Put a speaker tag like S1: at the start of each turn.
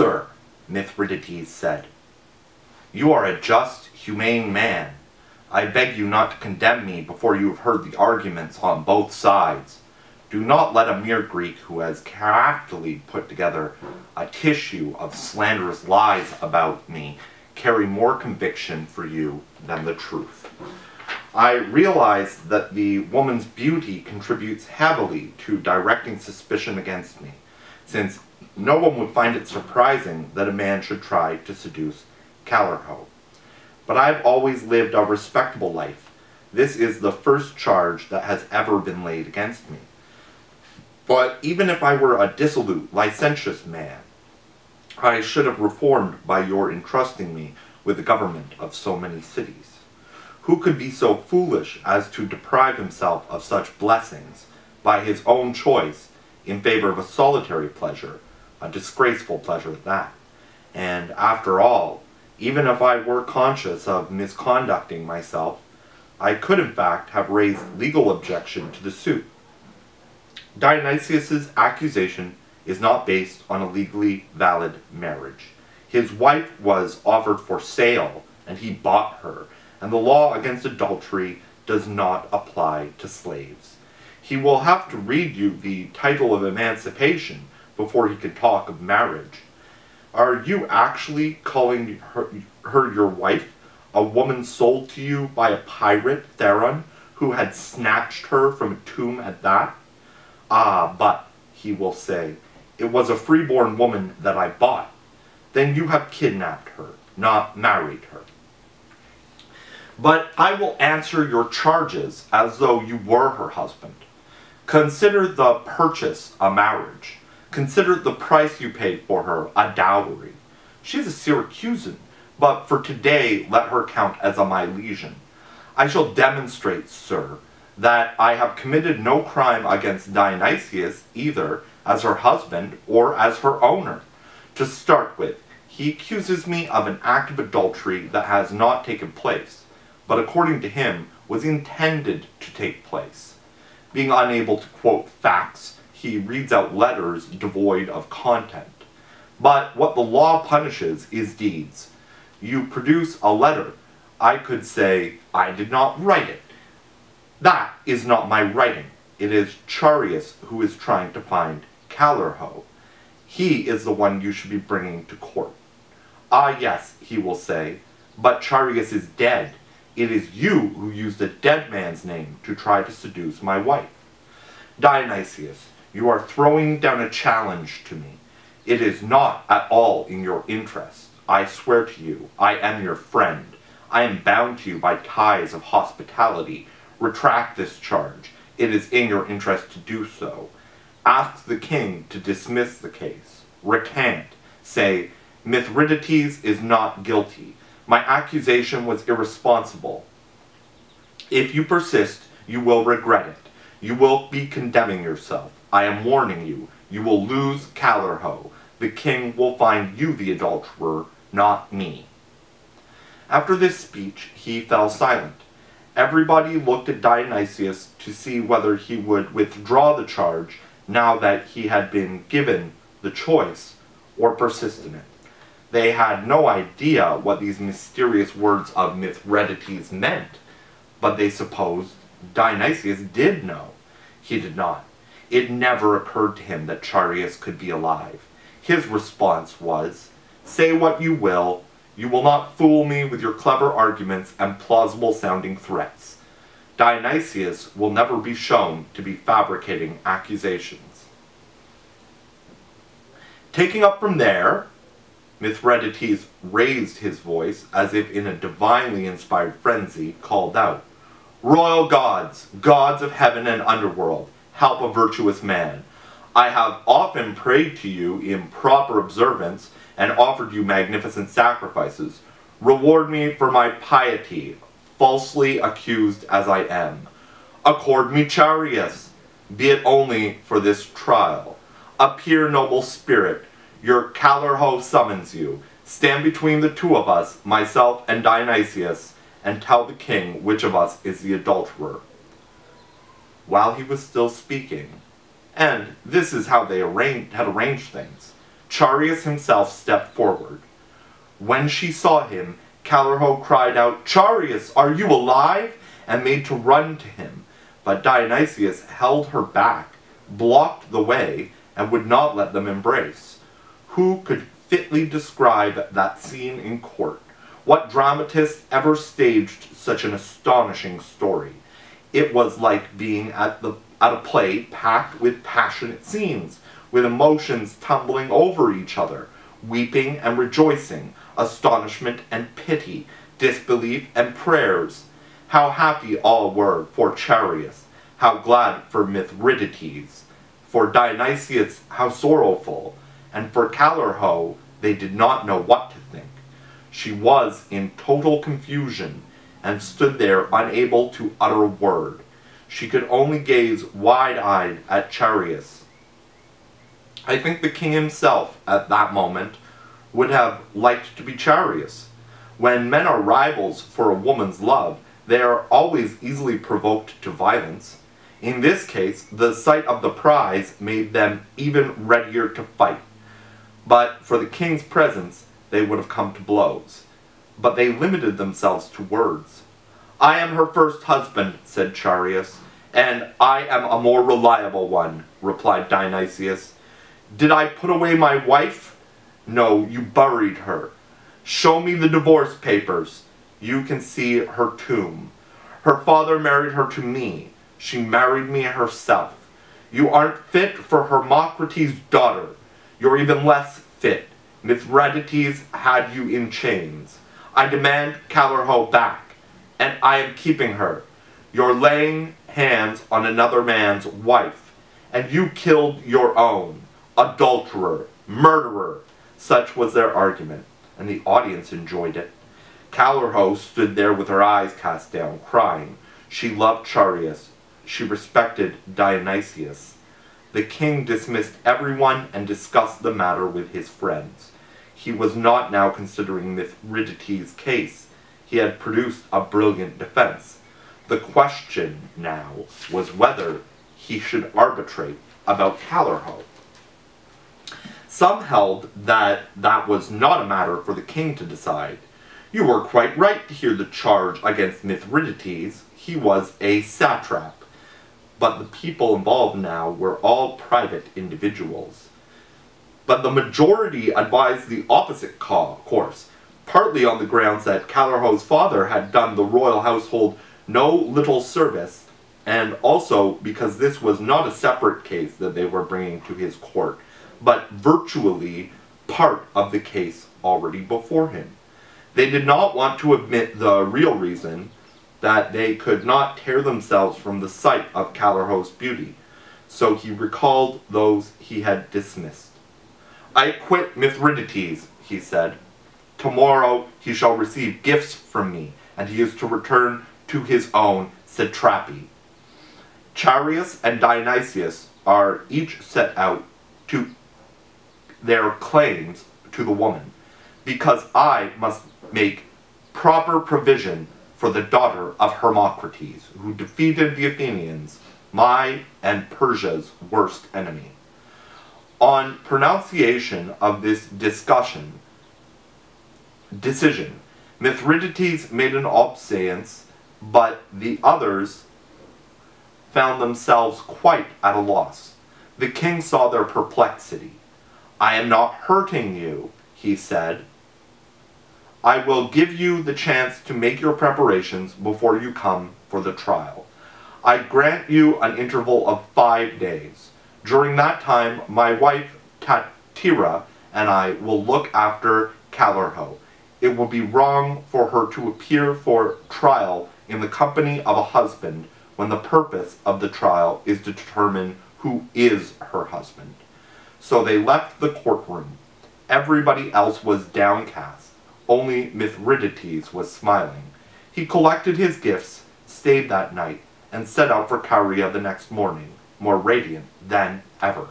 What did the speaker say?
S1: Sir, Mithridates said, you are a just, humane man. I beg you not to condemn me before you have heard the arguments on both sides. Do not let a mere Greek who has craftily put together a tissue of slanderous lies about me carry more conviction for you than the truth. I realize that the woman's beauty contributes heavily to directing suspicion against me, since no one would find it surprising that a man should try to seduce Callirhoe. But I've always lived a respectable life. This is the first charge that has ever been laid against me. But even if I were a dissolute, licentious man, I should have reformed by your entrusting me with the government of so many cities. Who could be so foolish as to deprive himself of such blessings by his own choice in favor of a solitary pleasure, a disgraceful pleasure at that? And after all, even if I were conscious of misconducting myself, I could in fact have raised legal objection to the suit. Dionysius's accusation is not based on a legally valid marriage. His wife was offered for sale, and he bought her, and the law against adultery does not apply to slaves. He will have to read you the title of emancipation before he can talk of marriage. Are you actually calling her, her your wife, a woman sold to you by a pirate, Theron, who had snatched her from a tomb at that? Ah, but, he will say, it was a freeborn woman that I bought. Then you have kidnapped her, not married her. But I will answer your charges as though you were her husband. Consider the purchase a marriage. Consider the price you paid for her, a dowry. She is a Syracusan, but for today let her count as a Milesian. I shall demonstrate, sir, that I have committed no crime against Dionysius either as her husband or as her owner. To start with, he accuses me of an act of adultery that has not taken place, but according to him was intended to take place. Being unable to quote facts, he reads out letters devoid of content. But what the law punishes is deeds. You produce a letter. I could say, I did not write it. That is not my writing. It is Chaereas who is trying to find Callirhoe. He is the one you should be bringing to court. Ah yes, he will say, but Chaereas is dead. It is you who used a dead man's name to try to seduce my wife. Dionysius, you are throwing down a challenge to me. It is not at all in your interest. I swear to you, I am your friend. I am bound to you by ties of hospitality. Retract this charge. It is in your interest to do so. Ask the king to dismiss the case. Recant. Say, Mithridates is not guilty. My accusation was irresponsible. If you persist, you will regret it. You will be condemning yourself. I am warning you, you will lose Callirhoe. The king will find you the adulterer, not me. After this speech, he fell silent. Everybody looked at Dionysius to see whether he would withdraw the charge now that he had been given the choice or persist in it. They had no idea what these mysterious words of Mithridates meant, but they supposed Dionysius did know. He did not. It never occurred to him that Chaereas could be alive. His response was, Say what you will, you will not fool me with your clever arguments and plausible sounding threats. Dionysius will never be shown to be fabricating accusations. Taking up from there, Mithridates raised his voice as if in a divinely inspired frenzy, called out, Royal gods, gods of heaven and underworld, help a virtuous man. I have often prayed to you in proper observance and offered you magnificent sacrifices. Reward me for my piety, falsely accused as I am. Accord me Chaereas, be it only for this trial. Appear, noble spirit, your Callirhoe summons you. Stand between the two of us, myself and Dionysius, and tell the king which of us is the adulterer while he was still speaking. And this is how they arranged, had arranged things. Chaereas himself stepped forward. When she saw him, Callirhoe cried out, Chaereas, are you alive? and made to run to him. But Dionysius held her back, blocked the way, and would not let them embrace. Who could fitly describe that scene in court? What dramatist ever staged such an astonishing story? It was like being at the at a play packed with passionate scenes, with emotions tumbling over each other, weeping and rejoicing, astonishment and pity, disbelief and prayers. How happy all were for Chaereas, how glad for Mithridates, for Dionysius how sorrowful, and for Callirhoe they did not know what to think. She was in total confusion, and stood there unable to utter a word. She could only gaze wide-eyed at Chaereas. I think the king himself, at that moment, would have liked to be Chaereas. When men are rivals for a woman's love, they are always easily provoked to violence. In this case, the sight of the prize made them even readier to fight. But for the king's presence, they would have come to blows. But they limited themselves to words. I am her first husband, said Chaereas. And I am a more reliable one, replied Dionysius. Did I put away my wife? No, you buried her. Show me the divorce papers. You can see her tomb. Her father married her to me. She married me herself. You aren't fit for Hermocrates' daughter. You're even less fit. Mithridates had you in chains. I demand Callirhoe back, and I am keeping her. You're laying hands on another man's wife, and you killed your own. Adulterer, murderer. Such was their argument, and the audience enjoyed it. Callirhoe stood there with her eyes cast down, crying. She loved Chaereas. She respected Dionysius. The king dismissed everyone and discussed the matter with his friends. He was not now considering Mithridates' case. He had produced a brilliant defense. The question now was whether he should arbitrate about Callirhoe. Some held that that was not a matter for the king to decide. You were quite right to hear the charge against Mithridates. He was a satrap. But the people involved now were all private individuals. But the majority advised the opposite course, partly on the grounds that Callirhoe's father had done the royal household no little service, and also because this was not a separate case that they were bringing to his court, but virtually part of the case already before him. They did not want to admit the real reason that they could not tear themselves from the sight of Callirhoe's beauty, so he recalled those he had dismissed. I quit Mithridates, he said. Tomorrow he shall receive gifts from me, and he is to return to his own satrapy. Chaereas and Dionysius are each set out to their claims to the woman, because I must make proper provision for the daughter of Hermocrates, who defeated the Athenians, my and Persia's worst enemy. On pronunciation of this discussion, decision, Mithridates made an obeisance but the others found themselves quite at a loss. The king saw their perplexity. I am not hurting you, he said. I will give you the chance to make your preparations before you come for the trial. I grant you an interval of five days. During that time, my wife, Statira, and I will look after Callirhoe. It will be wrong for her to appear for trial in the company of a husband when the purpose of the trial is to determine who is her husband. So they left the courtroom. Everybody else was downcast. Only Mithridates was smiling. He collected his gifts, stayed that night, and set out for Caria the next morning, more radiant than ever.